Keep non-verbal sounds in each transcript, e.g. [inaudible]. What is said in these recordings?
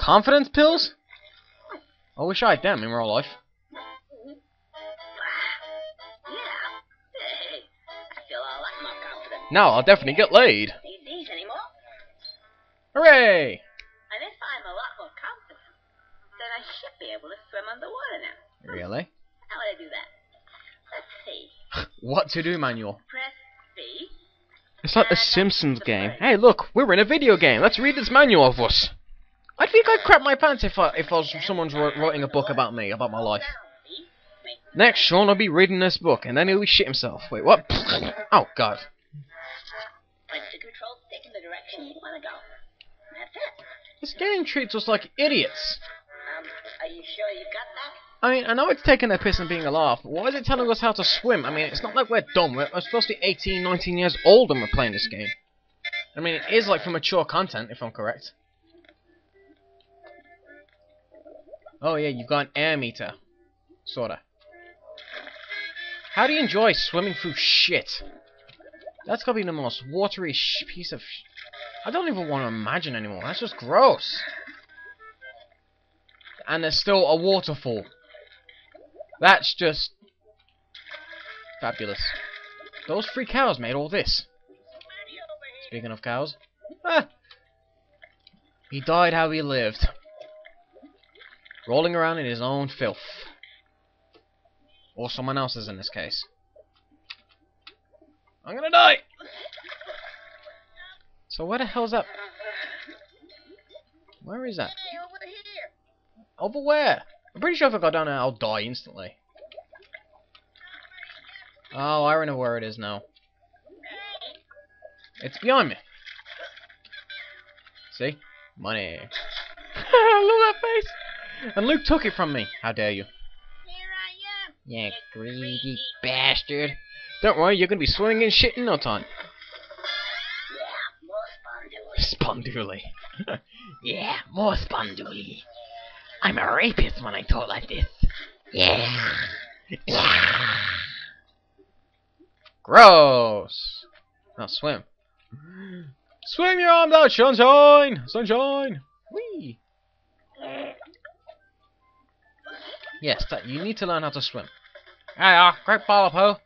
Confidence pills? I wish I had them in real life. Yeah. I feel a lot more confident. Now I'll definitely get laid. Need these anymore. Hooray! And if I'm a lot more confident, then I should be able to swim underwater now. Really? How would I do that? Let's see. [laughs] What to do manual? Press B. It's like the Simpsons game. Hey, look, we're in a video game. Let's read this manual of us. I think I'd crap my pants if I if I was someone's writing a book about me, about my life. Down B. Make Next, Sean will be reading this book, and then he'll be shit himself. Wait, what? [laughs] Oh God. Point the control stick in the direction you want to go. That's it. This game treats us like idiots. Um, are you sure you got that? I mean, I know it's taking a piss and being a laugh, but why is it telling us how to swim? I mean, it's not like we're dumb. We're, supposed to be 18, 19 years old when we're playing this game. I mean, it is like for mature content, if I'm correct. Oh yeah, you've got an air meter. Sorta. How do you enjoy swimming through shit? That's gotta be the most watery piece of I don't even want to imagine anymore. That's just gross. And there's still a waterfall. That's just fabulous. Those three cows made all this. Speaking of cows, ah, he died how he lived, rolling around in his own filth, or someone else's in this case. I'm gonna die. So where the hell's that? Where is that? Over here. Over where? I'm pretty sure if I go down there, I'll die instantly. Oh, I don't know where it is now. It's behind me. See? Money. [laughs] Look at that face! And Luke took it from me. How dare you? Here I am. Yeah, greedy bastard. Don't worry, you're gonna be swimming in shit in no time. Yeah, more sponduli. Sponduli. [laughs] yeah, more sponduli. I'm a rapist when I talk like this. Yeah. Yeah. Gross. Now swim. Swim your arms out, sunshine! Sunshine! Whee! Yes, that you need to learn how to swim. There you are, great ball of hoe.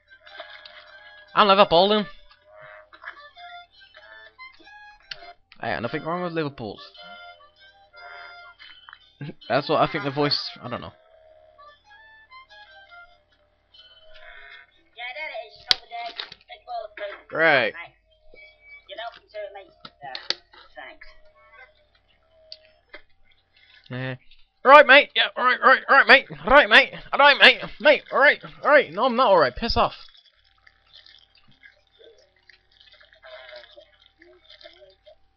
I'm Liverpool. Hey, nothing wrong with Liverpool's. That's what I think the voice. I don't know. Right. Yeah. Alright, mate. Yeah, alright, alright, alright, mate. Alright, mate. Alright, mate. Mate, alright, alright. No, I'm not alright. Piss off.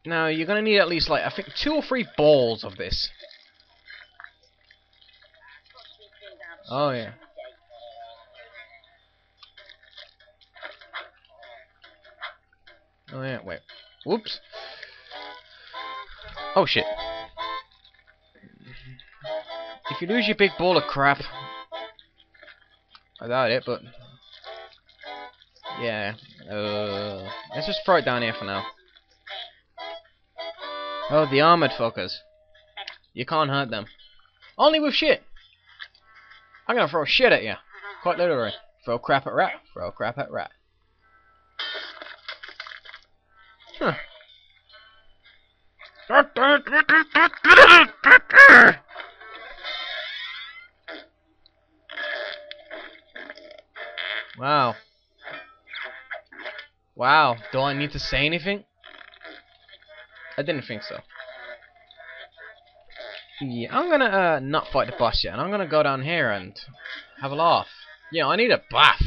Now, you're gonna need at least, like, I think two or three balls of this. Oh, yeah. Oh, yeah, wait. Whoops. Oh, shit. If you lose your big ball of crap, I doubt it, but yeah. Uh, let's just throw it down here for now. Oh, the armored fuckers. You can't hurt them. Only with shit. I'm gonna throw shit at you. Quite literally. Throw crap at rat. Throw crap at rat. Huh. Wow. Wow. Do I need to say anything? I didn't think so. Yeah, I'm gonna uh, not fight the boss yet, and I'm gonna go down here and have a laugh. Yeah, I need a bath.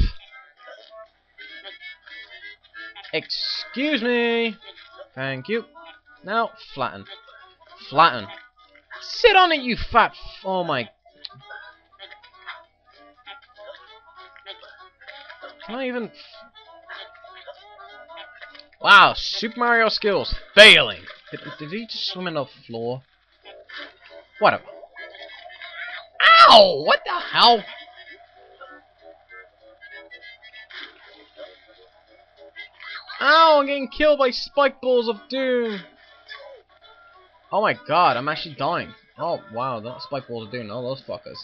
Excuse me. Thank you. Now, flatten. Flatten. Sit on it, you fat. F oh my. Can I even. Wow, Super Mario skills failing. Did, did he just swim in the floor? Whatever. Ow! What the hell? Ow! I'm getting killed by spike balls of doom. Oh my god, I'm actually dying. Oh wow, that spike balls are doing all those fuckers.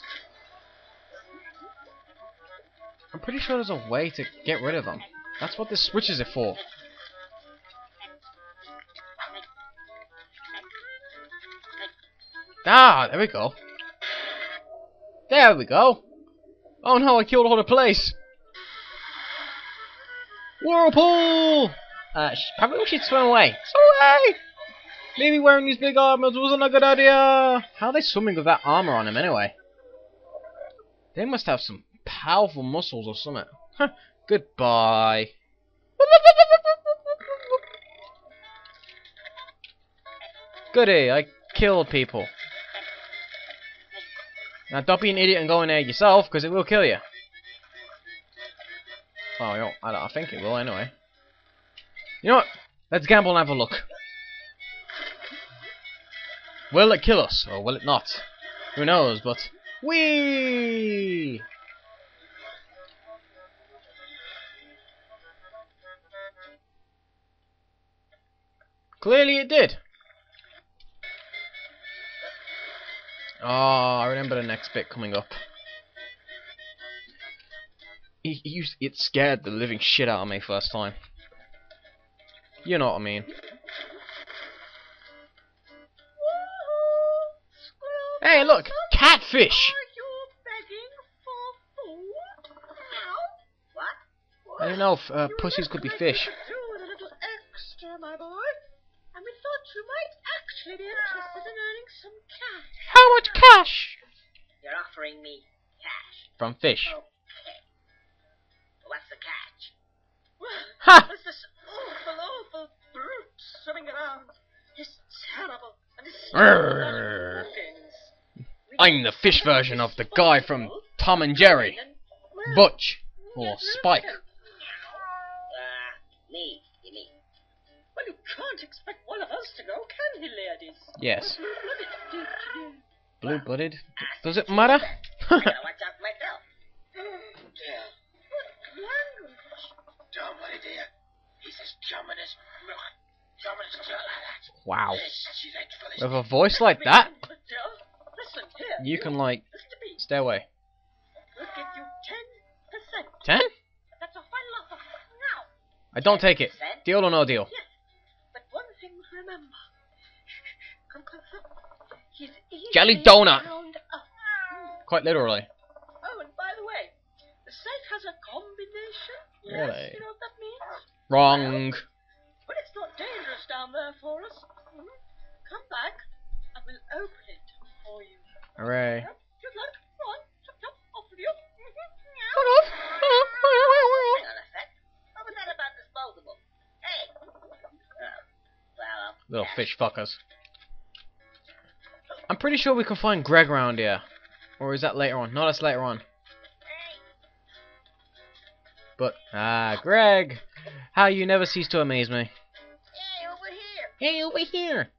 I'm pretty sure there's a way to get rid of them. That's what this switches it for. Ah, there we go. There we go. Oh no, I killed all the place. Whirlpool! Uh, probably we should swim away. Swim away! Maybe wearing these big armors wasn't a good idea. How are they swimming with that armor on them anyway? They must have some powerful muscles or something. Huh. Goodbye. Goody, I killed people. Now don't be an idiot and go in there yourself, because it will kill you. Oh, you know, I, don't, I think it will anyway. You know what? Let's gamble and have a look. Will it kill us, or will it not? Who knows, but... Whee! Clearly it did. Oh, I remember the next bit coming up. He it scared the living shit out of me first time. You know what I mean. Hey, look! Catfish! I don't know if uh, pussies could be fish. Do with a little extra, my boy. And we thought you might actually be interested in earning some cash. How much cash? You're offering me cash. From fish. Okay. What's the catch? Well, Ha! there's this awful, awful brute swimming around. He's terrible. And he's I'm the fish version of the guy from Tom and Jerry. Butch. Or Spike. Ah, me, you mean? Well, you can't expect one of us to go, can he, ladies? Yes. What it did to you. Blue blooded. Ah, Does it matter? I gotta [laughs] watch out for myself. Dear. What language? Don't worry, dear. He's as German as milk. German as girl like wow. Yes, she's like for this. With a voice like that, But, dear, listen here. you can like Mr. B, stay away. you 10%. Ten? That's a final offer. Now. I don't take it. Deal or no deal. Jelly donut. Quite literally. Oh, and by the way, the site has a combination. Really? Yes, you know what that means? Wrong. But it's not dangerous down there for us. Mhm. Come back, and we'll open it for you. Hooray. Yep, Good luck. Go on. Chop, chop. Off with you. Hang on a sec. What was that about disposable? Hey. Well, Little fish fuckers. I'm pretty sure we can find Greg around here. Or is that later on? No, that's later on. But, ah, Greg! How you never cease to amaze me. Hey, over here. Hey, over here!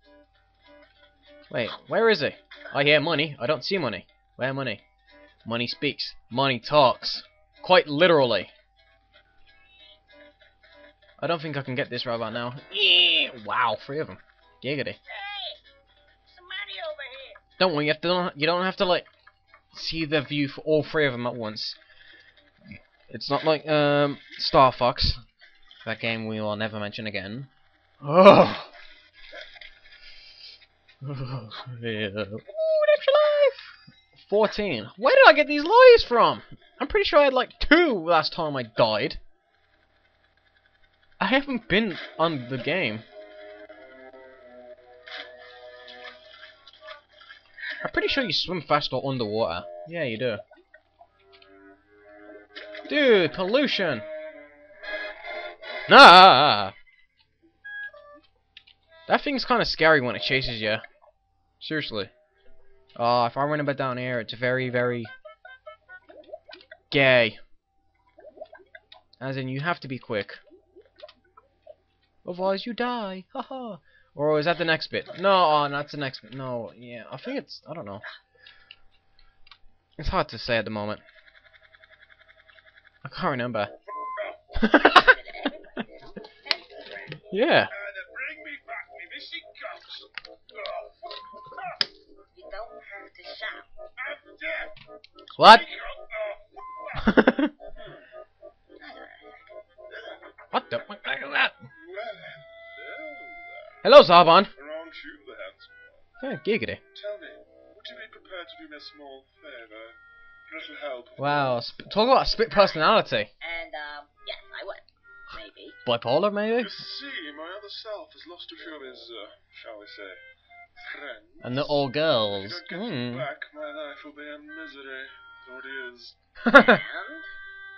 Wait, where is he? I hear money. I don't see money. Where money? Money speaks. Money talks. Quite literally. I don't think I can get this right about now. Eh, Wow, three of them. Giggity. Don't worry, you have to. You don't have to like see the view for all three of them at once. It's not like um Star Fox, that game we will never mention again. Oh. Oh, yeah. Ooh, extra life. Fourteen. Where did I get these lives from? I'm pretty sure I had like two last time I died. I haven't been on the game. I'm pretty sure you swim faster underwater. Yeah, you do. Dude, pollution! Nah! That thing's kind of scary when it chases you. Seriously. Oh, if I run about down here, it's very, very gay. As in, you have to be quick. Otherwise, you die. Haha. Or is that the next bit? No, oh, that's the next bit. No, yeah, I think it's, I don't know. It's hard to say at the moment. I can't remember. [laughs] yeah. What? [laughs] [laughs] hello Hello, Zarbon. there. Aren't you the handsome one? Giggity. Tell me, would you be prepared to do me a small favour? A little help? Wow, sp- talk about split personality. And, um, yes, I would. Maybe. Bipolar, maybe? You see, my other self has lost a few of his, uh, shall we say, friends. And the all If girls. you don't get them Hmm. back, my life will be a misery. It already is. [laughs] And?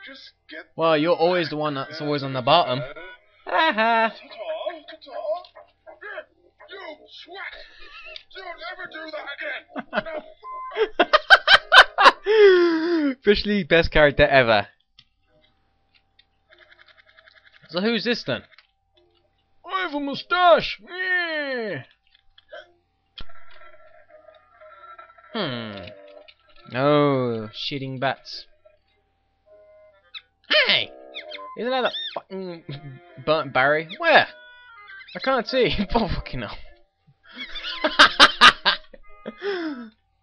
Just get well, you're always the one that's always on the bottom. there. Haha. Ta-ta, ta-ta. You swat! Don't ever do that again! No. [laughs] Officially best character ever. So who's this then? I have a moustache! Yeah. Hmm. No, shitting bats. Hey! Isn't that a fucking burnt Barry? Where? I can't see. [laughs] Oh, fucking hell.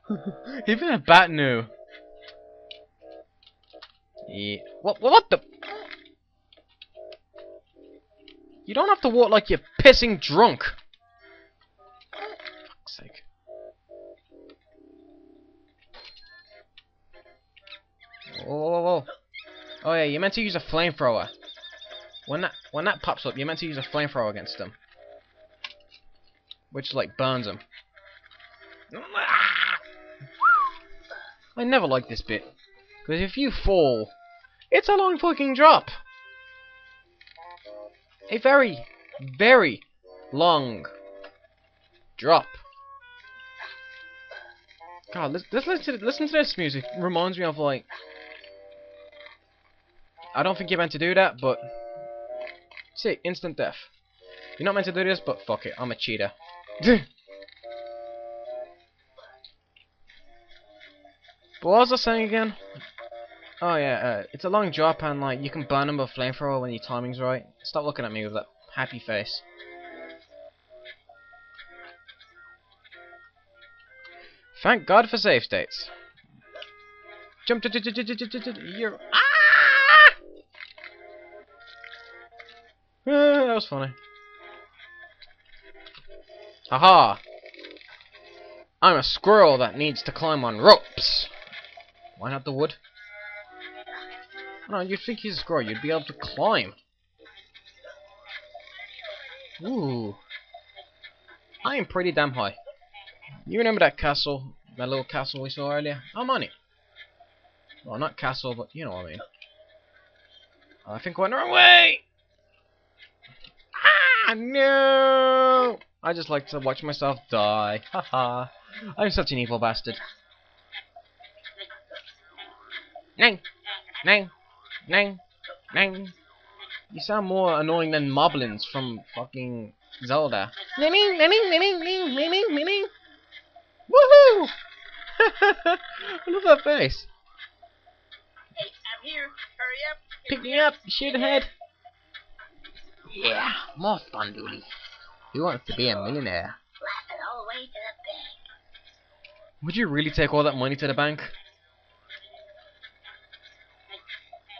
[laughs] Even a bat knew. Yeah. What? What the? You don't have to walk like you're pissing drunk. Fuck's sake. Whoa, whoa, whoa. Oh yeah, you're meant to use a flamethrower. When that when that pops up, you're meant to use a flamethrower against them, which like burns them. I never like this bit because if you fall, it's a long fucking drop. A very, very long drop. God, listen, listen to listen to this music. Reminds me of like. I don't think you're meant to do that, but see, instant death. You're not meant to do this, but fuck it, I'm a cheater. but what was I saying again? Oh yeah, uh, it's a long drop and like you can burn them with flamethrower when your timing's right. Stop looking at me with that happy face. Thank God for save states. Jump, jump, jump, jump, jump, jump, jump, Eh, that was funny. Haha! I'm a squirrel that needs to climb on ropes. Why not the wood? No, you'd think he's a squirrel. You'd be able to climb. Ooh. I am pretty damn high. You remember that castle? That little castle we saw earlier? I'm on it. Well, not castle, but you know what I mean. I think I went the wrong way! Ah, no! I just like to watch myself die. Haha. I'm such an evil bastard. Nang! Nang! Nang! Nang! You sound more annoying than Moblins from fucking Zelda. Ning, ning, ning, ning, ning, ning, ning. Woohoo! I love that face. Hey, I'm here. Hurry up. Pick me up, shithead. Yeah, more fun duty. He wants to be a millionaire. Blast it all the way to the bank. Would you really take all that money to the bank?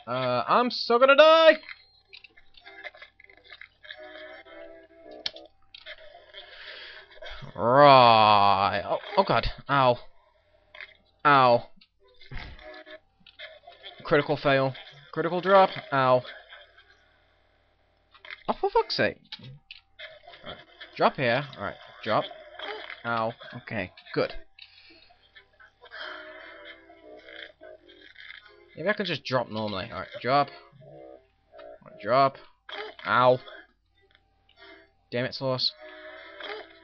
Uh, I'm so gonna die! Right. Oh, oh god. Ow. Ow. Critical fail. Critical drop. Ow. Oh, for fuck's sake. Alright. Drop here. Alright. Drop. Ow. Okay. Good. Maybe I can just drop normally. Alright, drop. Alright, drop. Ow. Damn it, Sauce.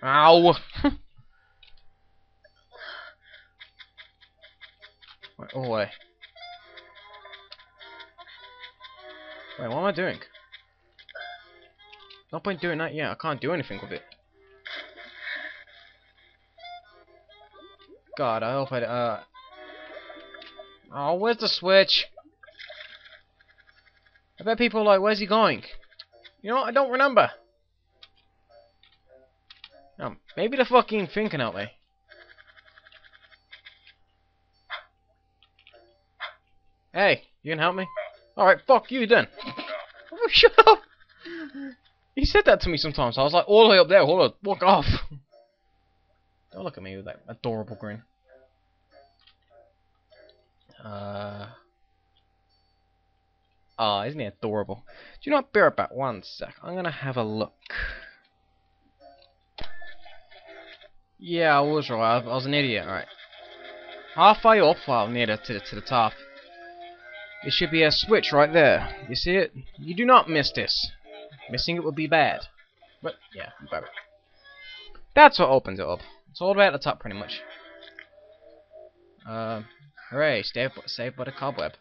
Ow! [laughs] Wait, oh, wait. Wait, what am I doing? No point doing that yet. I can't do anything with it. God, I hope I, uh... Oh, where's the switch? I bet people are like, where's he going? You know what? I don't remember. Um, maybe the fucking thinking help me. Hey, you can help me? Alright, fuck you then. Oh, [laughs] shut up! He said that to me sometimes. I was like, all the way up there, hold on, walk off. Don't look at me with that adorable grin. Uh. Ah, isn't he adorable? Do you know what? Bear about one sec. I'm gonna have a look. Yeah, I was right. I I was an idiot. Right. Halfway up, well, near the, to the to the top. There should be a switch right there. You see it? You do not miss this. Missing it would be bad. But yeah, better. That's what opens it up. It's all the way at the top, pretty much. Um, hooray! Saved, saved by the cobweb.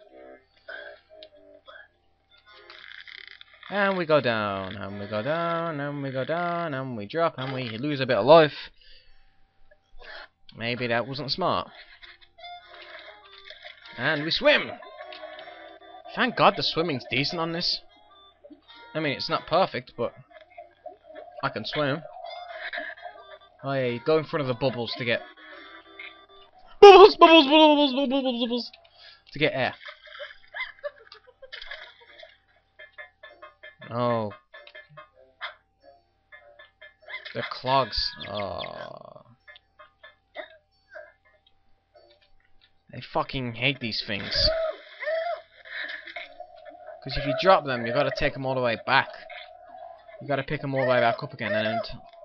And we go down, and we go down, and we go down, and we drop, and we lose a bit of life. Maybe that wasn't smart. And we swim! Thank God the swimming's decent on this. I mean, it's not perfect, but I can swim. Oh yeah, you go in front of the bubbles to get... Bubbles, bubbles, bubbles, bubbles, bubbles, bubbles! To get air. Oh. They're clogs. Oh. I fucking hate these things. Because if you drop them, you've gotta take them all the way back. You've gotta pick them all the way back up again, and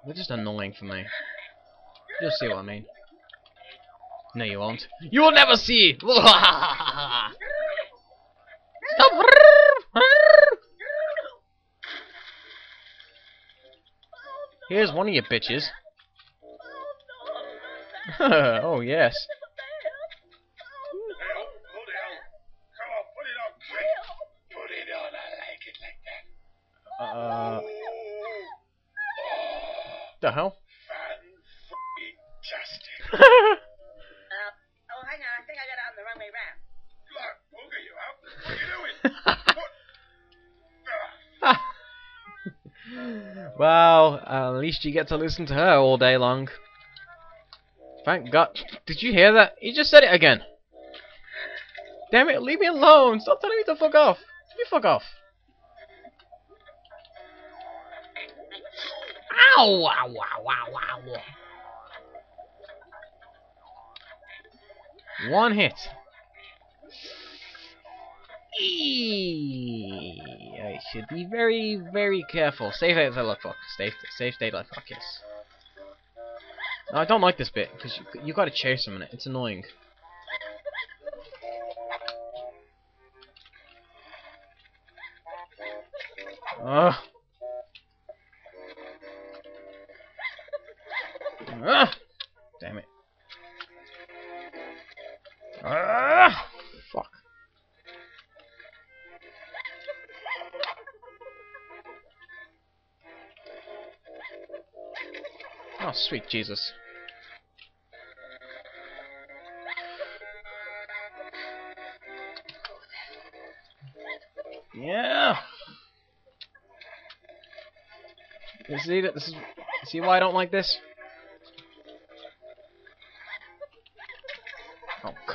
they're just annoying for me. You'll see what I mean. No, you won't. You will never see! [laughs] Stop! Here's one of your bitches. [laughs] oh, yes. The hell? fan-fucking-tastic. [laughs] Uh, oh, hang on, I think I got it on the wrong way round. Look, bugger you out. What are you doing? What? [laughs] Well, at least you get to listen to her all day long. Thank God. Did you hear that? He just said it again. Damn it, leave me alone. Stop telling me to fuck off. You fuck off. One hit. Eee. I should be very, very careful. Safe out the luck fuck. Safe, safe state like fuck, yes. No, I don't like this bit, because you, you gotta chase him in it. It's annoying. Ugh. Ugh. Damn it. Ugh. Fuck. Oh, sweet Jesus. Yeah. You see that this is see why I don't like this?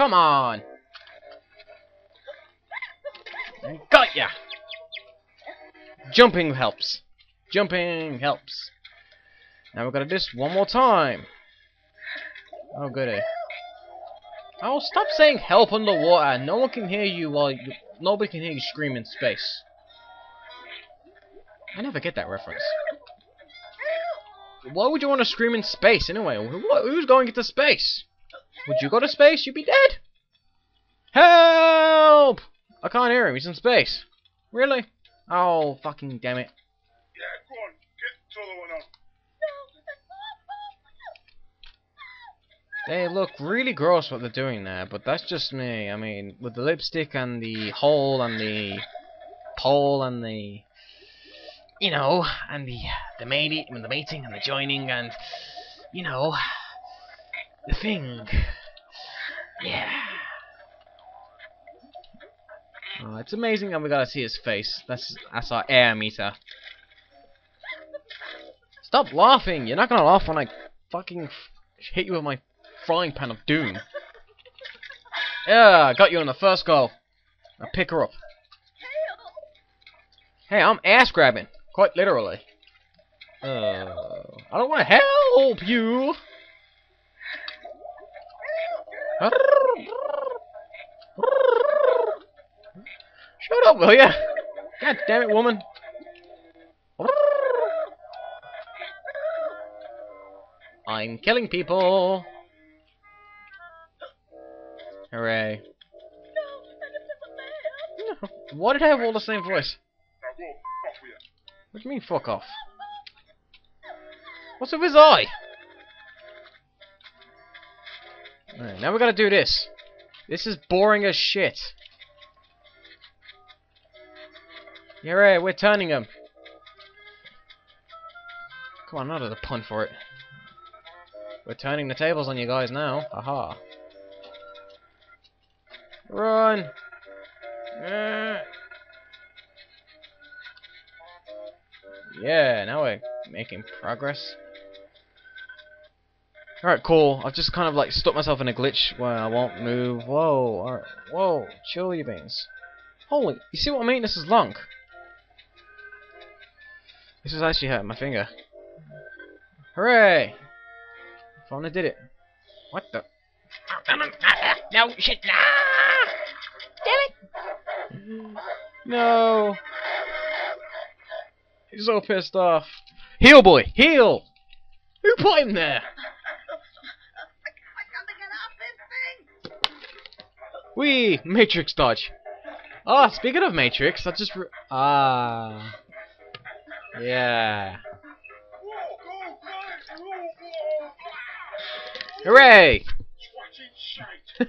Come on. Got ya. Jumping helps. Jumping helps. Now we're gonna do this one more time. Oh goody. Oh, stop saying help underwater. No one can hear you while you, nobody can hear you scream in space. I never get that reference. Why would you want to scream in space anyway? Who, who's going into space? Would you go to space? You'd be dead. Help! I can't hear him. He's in space. Really? Oh, fucking damn it. yeah, go on. Get the other one on. They look really gross what they're doing there, but that's just me. I mean, with the lipstick and the hole and the pole and the, you know, and the the mating, the mating and the joining and, you know, the thing. Yeah. Oh, it's amazing how we gotta see his face. That's that's our air meter. Stop laughing! You're not gonna laugh when I fucking hit you with my frying pan of doom. Yeah, I got you on the first go. I pick her up. Hey, I'm ass grabbing. Quite literally. Uh, I don't want to help you. Shut up, will ya? God damn it, woman. I'm killing people. Hooray. No. Why did I have all the same voice? What do you mean, fuck off? What's with his eye? Now we gotta do this. This is boring as shit. Yeah, right, we're turning them. Come on, not a pun for it. We're turning the tables on you guys now. Aha. Run! Ah. Yeah, now we're making progress. Alright, cool. I've just kind of like stuck myself in a glitch where I won't move. Whoa, alright. Whoa, chill you beans. Holy, you see what I mean? This is long. This is actually hurting my finger. Hooray! Finally did it. What the? No, shit! Damn it! No! He's so pissed off. Heal, boy, heal! Who put him there? I gotta get off this thing. Wee, Matrix dodge. Ah, speaking of Matrix, I just ah, yeah. Whoa, go, guys, whoa, whoa. Hooray! [laughs] Twatty shite.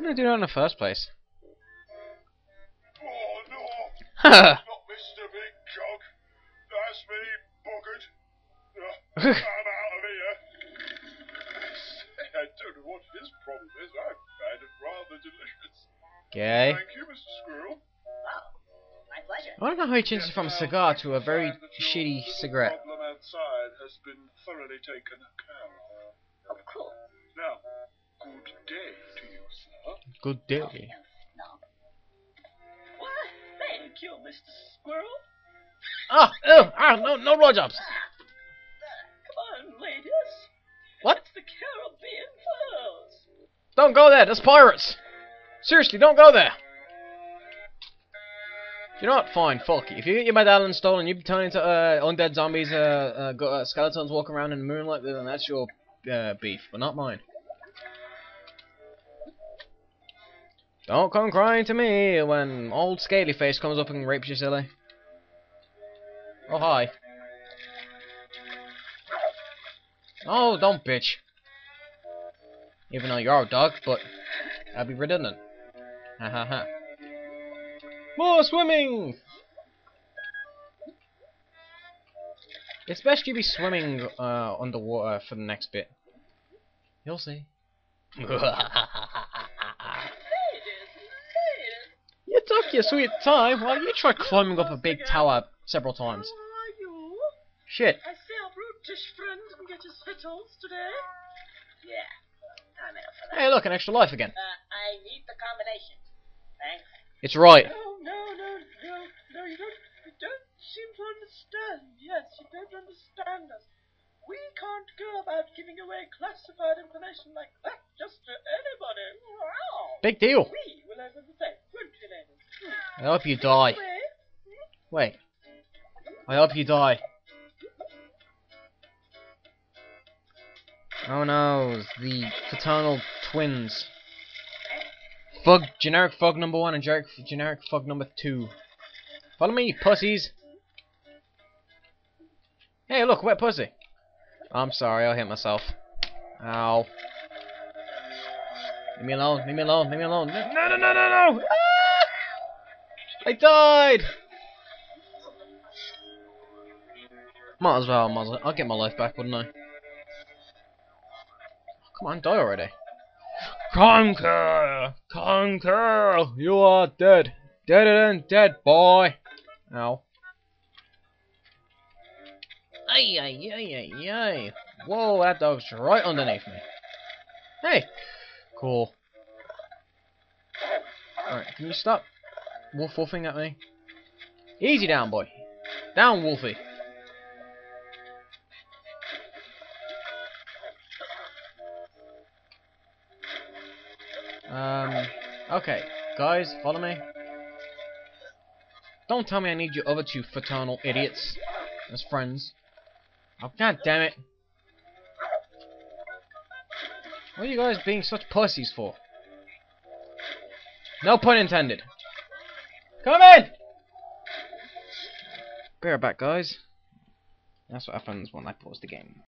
Oh. Why didn't I do that in the first place? Oh, no. [laughs] Not Mr. Big Jog. That's me, buggered. [laughs] Uh, I'm out of here. I don't know what his problem is. I find it rather delicious. Okay. Thank you, Mr. Squirrel. Oh, my pleasure. I don't know how he changed it from a cigar to a very Glad that your shitty little cigarette. problem outside has been thoroughly taken care of. Oh, cool. Now, good day to you, sir. Good day. Thank you, Mr. Squirrel. Ah, oh, ah, no, no blowjobs. Come on, ladies. What? It's the Caribbean Falls. Don't go there. That's pirates. Seriously, don't go there. You know what? Fine, fuck. If you get your medallion stolen, you turn into uh, undead zombies, uh, uh, uh, skeletons walking around in the moonlight, then that's your uh, beef, but not mine. Don't come crying to me when old Scaly Face comes up and rapes you, silly. Oh, hi. Oh, don't bitch. Even though you're a dog, but I'd be redundant. Ha ha ha. More swimming! It's best you be swimming uh, underwater for the next bit. You'll see. [laughs] Ladies, ladies. Took your sweet time while you tried climbing up a big tower several times. How are you? Shit. I see our brutish friend didn't get his today. Yeah, I'm for that. Hey, look, an extra life again. Uh, I need the combination. Thanks. It's right. No, no, no, no, no, you don't, you don't seem to understand. Yes, you don't understand us. We can't go about giving away classified information like that just to anybody. Wow. Big deal. We will have the same, won't we, ladies? Hmm. I hope you die. Wait. I hope you die. Oh no, the fraternal twins. Fug, generic fug number one and generic, generic fug number two. Follow me, pussies. Hey, look, wet pussy. I'm sorry, I hit myself. Ow. Leave me alone, leave me alone, leave me alone. No, no, no, no, no! Ah! I died! Might as well, might as well. I'll get my life back, wouldn't I? Oh, come on, die already. Conker! Conker! You are dead. Deader than dead, boy. Ow. Ay, ay, ay, ay, ay. Whoa, that dog's right underneath me. Hey! Cool. Alright, can you stop wolf wolfing at me? Easy down, boy. Down, Wolfie. Um, okay. Guys, follow me. Don't tell me I need you other two fraternal idiots as friends. Oh, god damn it. What are you guys being such pussies for? No pun intended. Come in! Be right back, guys. That's what happens when I pause the game.